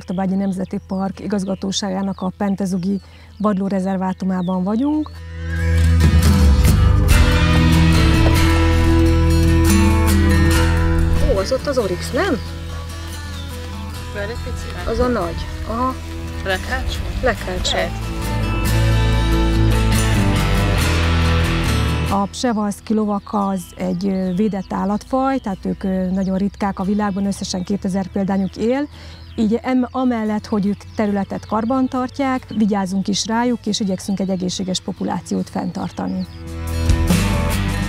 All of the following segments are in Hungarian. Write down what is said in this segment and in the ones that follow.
Hortobágyi Nemzeti Park igazgatóságának a Pentezugi vadlórezervátumában vagyunk. Ó, az ott az Orix, nem? Az a nagy. Aha. Lekács? Lekács. A Psevalszki lovak az egy védett állatfaj, tehát ők nagyon ritkák a világban, összesen 2000 példányuk él, így em, amellett, hogy ők területet karban tartják, vigyázunk is rájuk, és igyekszünk egy egészséges populációt fenntartani.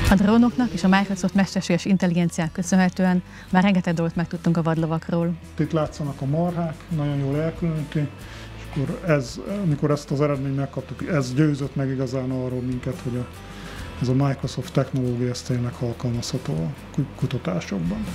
A drónoknak és a Microsoft mesterséges intelligenciák köszönhetően már rengeteg dolgot megtudtunk a vadlovakról. Itt látszanak a marhák, nagyon jól elkülöníti, és akkor ez, amikor ezt az eredményt megkaptuk, ez győzött meg igazán arról minket, hogy a, ez a Microsoft technológia ez tényleg alkalmazható a kutatásokban.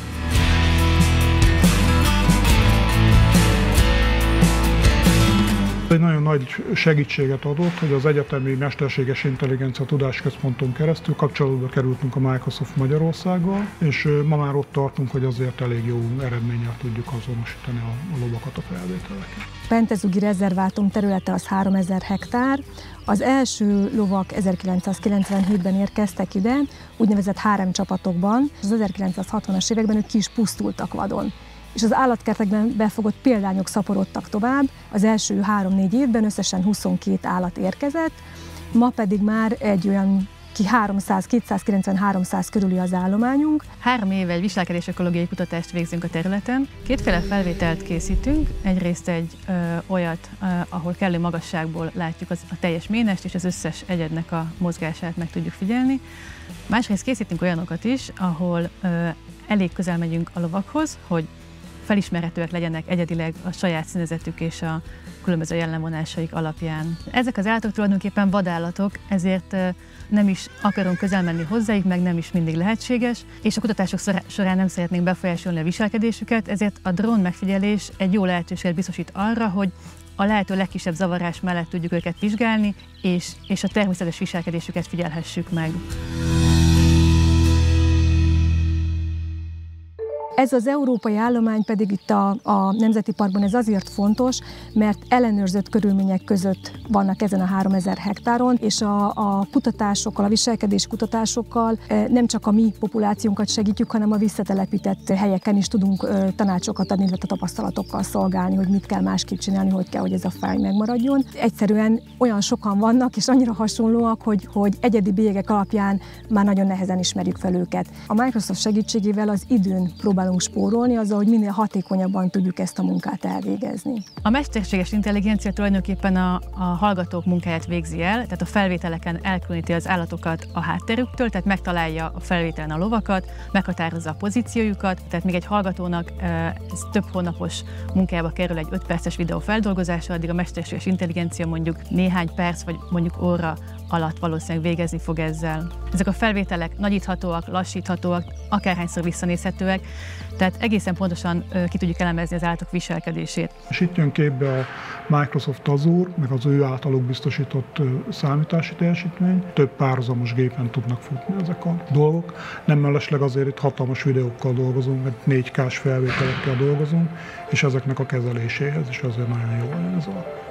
Egy nagyon nagy segítséget adott, hogy az Egyetemi Mesterséges Intelligencia Tudásközponton keresztül kapcsolatba kerültünk a Microsoft Magyarországgal, és ma már ott tartunk, hogy azért elég jó eredménnyel tudjuk azonosítani a, a lovakat a felvételeken. Pentezugi rezervátum területe az 3000 hektár. Az első lovak 1997-ben érkeztek ide, úgynevezett három csapatokban. Az 1960-as években ők ki is pusztultak vadon és az állatkertekben befogott példányok szaporodtak tovább. Az első három-négy évben összesen 22 állat érkezett, ma pedig már egy olyan ki 300, 290-300 körüli az állományunk. Három éve egy viselkedés ökológiai kutatást végzünk a területen. Kétféle felvételt készítünk. Egyrészt egy ö, olyat, ö, ahol kellő magasságból látjuk az, a teljes ménest, és az összes egyednek a mozgását meg tudjuk figyelni. Másrészt készítünk olyanokat is, ahol ö, elég közel megyünk a lovakhoz, hogy felismerhetőek legyenek egyedileg a saját színezetük és a különböző jellemvonásaik alapján. Ezek az állatok tulajdonképpen vadállatok, ezért nem is akarunk közel menni hozzájuk, meg nem is mindig lehetséges, és a kutatások során nem szeretnénk befolyásolni a viselkedésüket, ezért a drón megfigyelés egy jó lehetőséget biztosít arra, hogy a lehető legkisebb zavarás mellett tudjuk őket vizsgálni, és, és a természetes viselkedésüket figyelhessük meg. Ez az európai állomány pedig itt a, a Nemzeti Parkban ez azért fontos, mert ellenőrzött körülmények között vannak ezen a 3000 hektáron, és a, a kutatásokkal, a viselkedés kutatásokkal e, nem csak a mi populációnkat segítjük, hanem a visszatelepített helyeken is tudunk tanácsokat adni, illetve tapasztalatokkal szolgálni, hogy mit kell másképp csinálni, hogy kell, hogy ez a fáj megmaradjon. Egyszerűen olyan sokan vannak, és annyira hasonlóak, hogy, hogy egyedi bélyegek alapján már nagyon nehezen ismerjük fel őket. A Microsoft segítségével az időn próbál próbálunk spórolni, azzal, hogy minél hatékonyabban tudjuk ezt a munkát elvégezni. A mesterséges intelligencia tulajdonképpen a, a hallgatók munkáját végzi el, tehát a felvételeken elkülöníti az állatokat a hátterüktől, tehát megtalálja a felvételen a lovakat, meghatározza a pozíciójukat, tehát még egy hallgatónak ez több hónapos munkájába kerül egy 5 perces videó feldolgozása, addig a mesterséges intelligencia mondjuk néhány perc vagy mondjuk óra alatt valószínűleg végezni fog ezzel. Ezek a felvételek nagyíthatóak, lassíthatóak, akárhányszor visszanézhetőek, tehát egészen pontosan ki tudjuk elemezni az állatok viselkedését. És itt jön képbe a Microsoft Azure, meg az ő általuk biztosított számítási teljesítmény. Több párhuzamos gépen tudnak futni ezek a dolgok. Nem mellesleg azért itt hatalmas videókkal dolgozunk, mert 4K-s felvételekkel dolgozunk, és ezeknek a kezeléséhez is azért nagyon jó ez a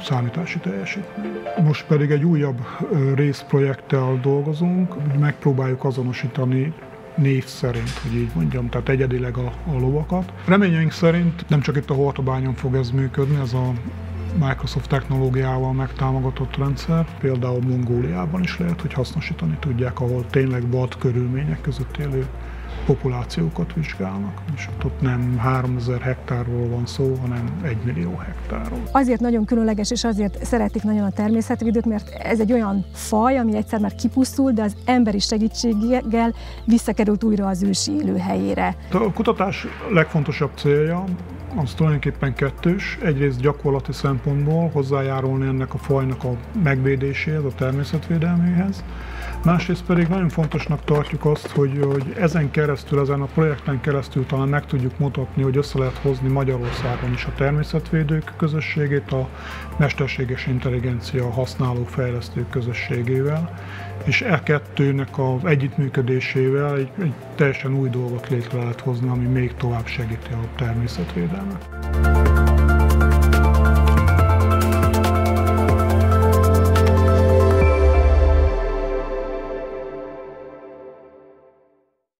számítási teljesítmény. Most pedig egy újabb részprojekttel dolgozunk, megpróbáljuk azonosítani név szerint, hogy így mondjam, tehát egyedileg a, a lovakat. Reményeink szerint nem csak itt a Hortobányon fog ez működni, ez a Microsoft technológiával megtámogatott rendszer, például Mongóliában is lehet, hogy hasznosítani tudják, ahol tényleg vad körülmények között élő populációkat vizsgálnak, és ott nem 3000 hektárról van szó, hanem 1 millió hektárról. Azért nagyon különleges, és azért szeretik nagyon a természetvédők, mert ez egy olyan faj, ami egyszer már kipusztult, de az emberi segítséggel visszakerült újra az ősi élőhelyére. A kutatás legfontosabb célja az tulajdonképpen kettős. Egyrészt gyakorlati szempontból hozzájárulni ennek a fajnak a megvédéséhez, a természetvédelméhez. Másrészt pedig nagyon fontosnak tartjuk azt, hogy, hogy ezen keresztül, ezen a projekten keresztül talán meg tudjuk mutatni, hogy össze lehet hozni Magyarországon is a természetvédők közösségét, a mesterséges intelligencia használó fejlesztők közösségével, és e kettőnek az együttműködésével egy, egy teljesen új dolgot létre lehet hozni, ami még tovább segíti a természetvédelmet.